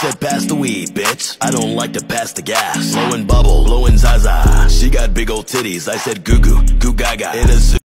Said pass the weed, bitch. I don't like to pass the gas. Blowing bubble, blowing zaza. She got big old titties. I said goo goo, goo gaga. In a zoo.